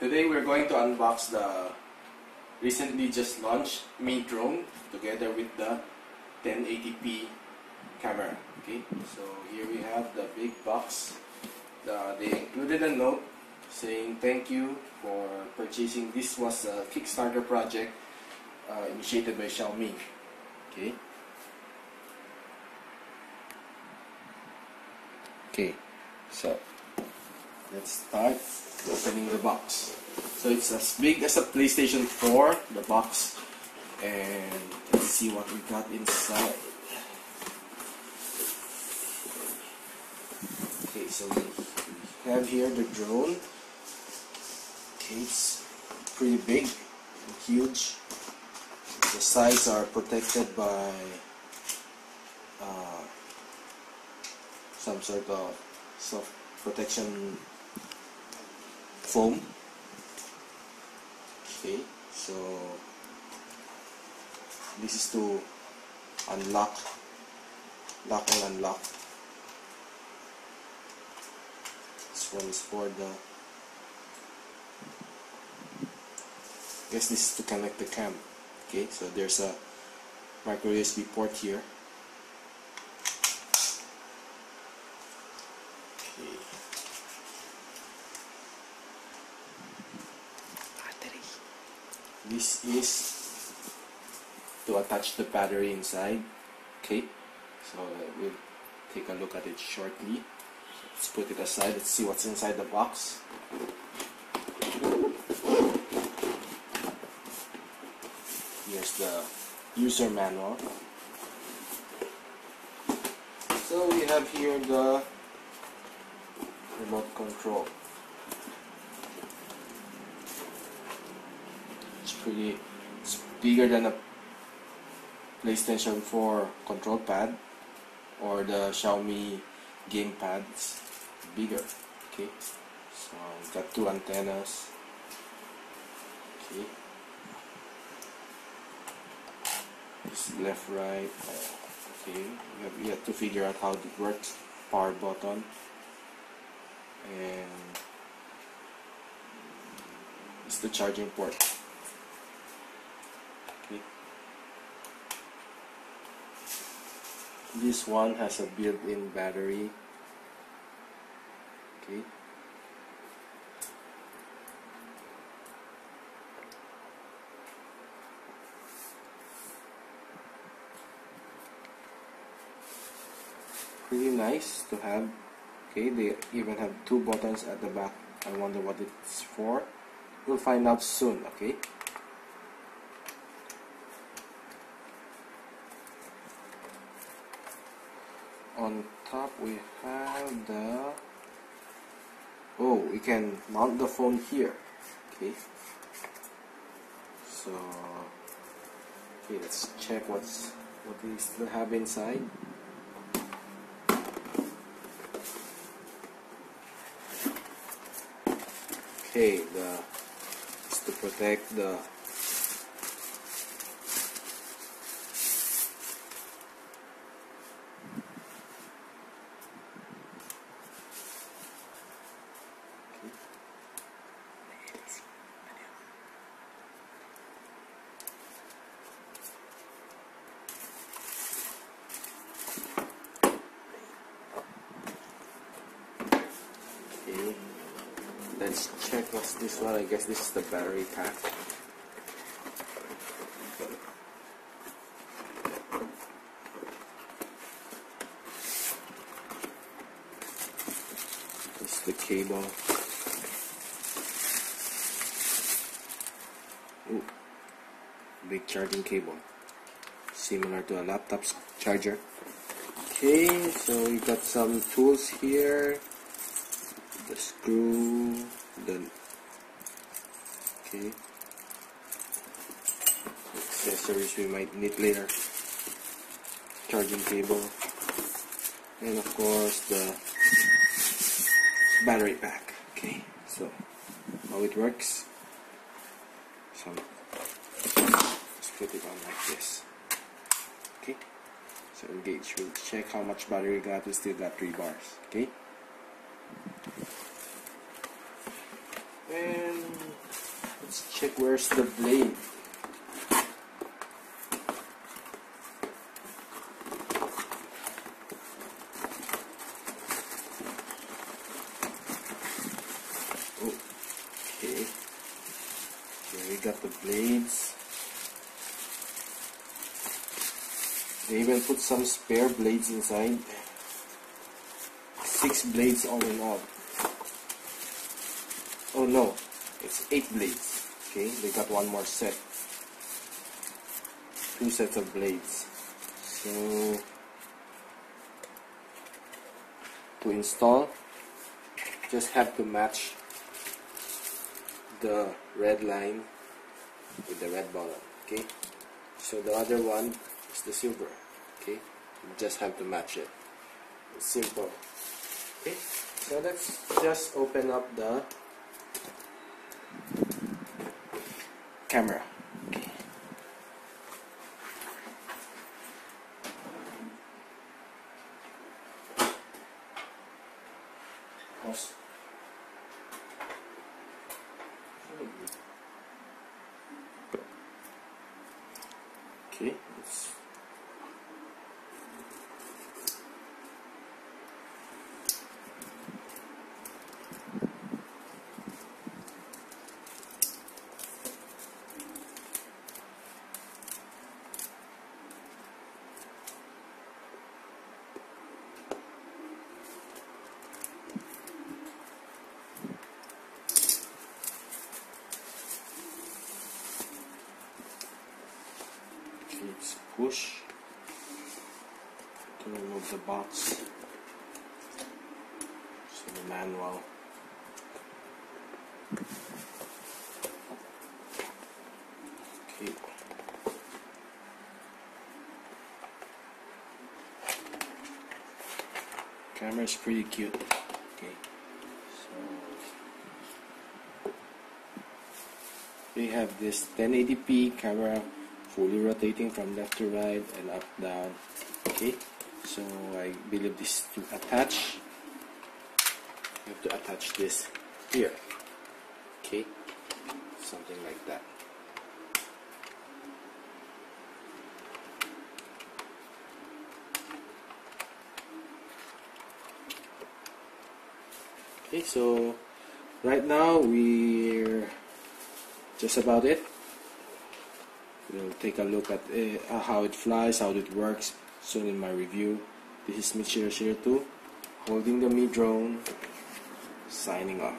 Today we're going to unbox the recently just launched Mi drone together with the 1080p camera. Okay, so here we have the big box. The, they included a note saying thank you for purchasing. This was a Kickstarter project uh, initiated by Xiaomi. Okay. Okay, so let's start opening the box. So it's as big as a PlayStation 4, the box. And let's see what we got inside. Okay, so we have here the drone. It's pretty big and huge. The sides are protected by uh, some sort of soft protection foam okay so this is to unlock lock and unlock. This one is for the I guess this is to connect the cam. Okay so there's a micro USB port here this is to attach the battery inside. Okay. So uh, we'll take a look at it shortly. Let's put it aside. Let's see what's inside the box. Here's the user manual. So we have here the remote control it's bigger than a PlayStation 4 control pad or the Xiaomi gamepad. It's bigger okay? So it's got two antennas okay? This left right okay? We have, have to figure out how it works. Power button. And it's the charging port this one has a built-in battery. Okay. Pretty nice to have. Okay they even have two buttons at the back. I wonder what it's for. We'll find out soon okay on top we have the oh we can mount the phone here. Okay. So okay let's check what's what we still have inside. Okay the to protect the let's check what's this one I guess this is the battery pack. This is the cable Ooh, big charging cable similar to a laptop charger. Okay so we got some tools here. The screw the okay. Accessories we might need later charging cable. And of course the battery pack okay. So how it works. So let's put it on like this okay. So engage we'll check how much battery we got. We still got three bars okay and let's check where's the blade. Okay. Here we got the blades. They even put some spare blades inside. Six blades all in all. Oh no, it's eight blades. Okay, they got one more set. Two sets of blades. So to install, just have to match the red line with the red bottom. Okay, so the other one is the silver. Okay, you just have to match it. It's simple. Okay, so let's just open up the camera. Okay. Okay, let's Let's push to remove the box. So the manual. Okay. Camera is pretty cute. Okay. So we have this 1080p camera fully rotating from left to right and up down. Okay so I believe this to attach. You have to attach this here. Okay something like that. Okay so right now we're just about it take a look at uh, how it flies, how it works soon in my review. This is Mitch 002 holding the Mi drone, signing off.